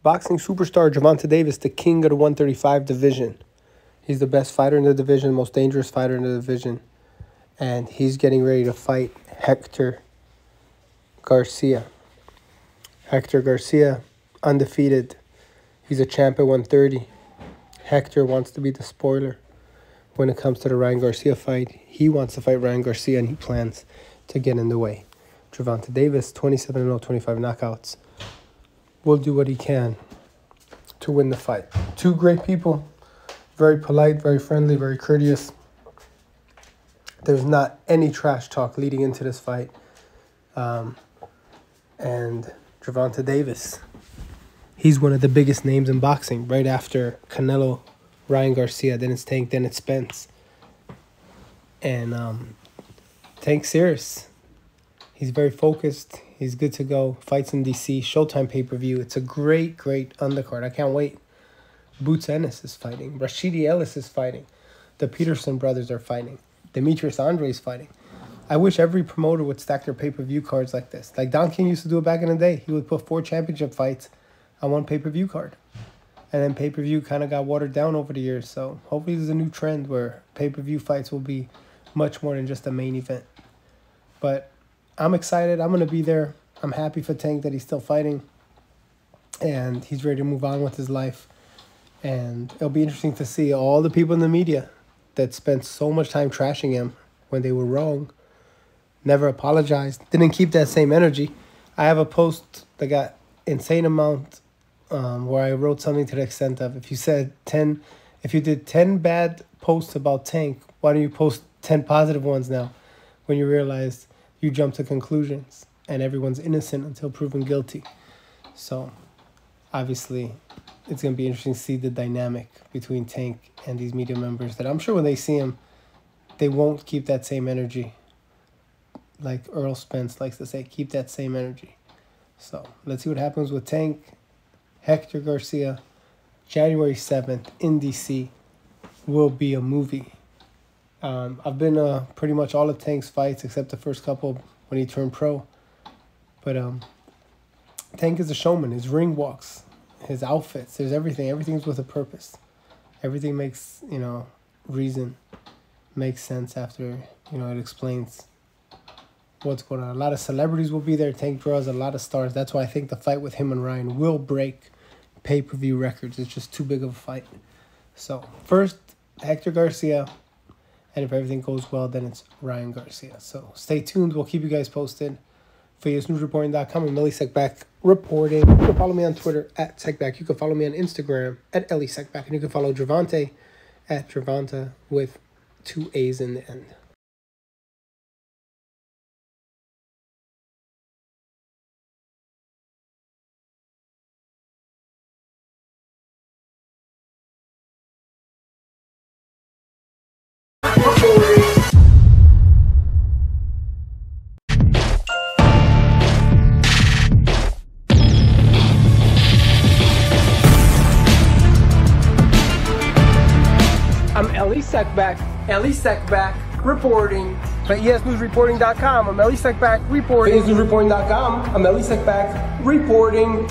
Boxing superstar Gervonta Davis, the king of the 135 division. He's the best fighter in the division, most dangerous fighter in the division. And he's getting ready to fight Hector Garcia. Hector Garcia, undefeated. He's a champ at 130. Hector wants to be the spoiler when it comes to the Ryan Garcia fight. He wants to fight Ryan Garcia and he plans to get in the way. Gervonta Davis, 27 0, 25 knockouts, will do what he can to win the fight. Two great people, very polite, very friendly, very courteous. There's not any trash talk leading into this fight. Um, and Gervonta Davis, he's one of the biggest names in boxing, right after Canelo, Ryan Garcia, then it's Tank, then it's Spence. And um, Tank serious. He's very focused. He's good to go. Fights in DC, Showtime pay per view. It's a great, great undercard. I can't wait. Boots Ennis is fighting. Rashidi Ellis is fighting. The Peterson brothers are fighting. Demetrius Andrade is fighting. I wish every promoter would stack their pay per view cards like this. Like Don King used to do it back in the day. He would put four championship fights on one pay per view card. And then pay per view kind of got watered down over the years. So hopefully there's a new trend where pay per view fights will be much more than just a main event. But I'm excited. I'm going to be there. I'm happy for Tank that he's still fighting and he's ready to move on with his life. And it'll be interesting to see all the people in the media that spent so much time trashing him when they were wrong, never apologized, didn't keep that same energy. I have a post that got insane amount um, where I wrote something to the extent of if you said 10, if you did 10 bad posts about Tank, why don't you post 10 positive ones now when you realized you jump to conclusions and everyone's innocent until proven guilty. So, obviously, it's going to be interesting to see the dynamic between Tank and these media members that I'm sure when they see him, they won't keep that same energy. Like Errol Spence likes to say, keep that same energy. So, let's see what happens with Tank, Hector Garcia, January 7th in DC will be a movie. Um, I've been uh, pretty much all of Tank's fights except the first couple when he turned pro. But um, Tank is a showman. His ring walks, his outfits, there's everything. Everything's with a purpose. Everything makes you know reason, makes sense after you know it explains what's going on. A lot of celebrities will be there. Tank draws a lot of stars. That's why I think the fight with him and Ryan will break pay per view records. It's just too big of a fight. So first, Hector Garcia and if everything goes well, then it's Ryan Garcia. So stay tuned. We'll keep you guys posted. For ESNewsReporting.com, I'm Ellie Seckbach reporting. You can follow me on Twitter at Seckbach. You can follow me on Instagram at Ellie Seckbach. And you can follow Gervonta at Gervonta with two A's in the end. I'm Ellie Seckbach, Ellie Seckbach reporting. For ESNewsReporting.com, I'm Ellie Seckbach reporting. ESNewsReporting.com, I'm Ellie Seckbach reporting.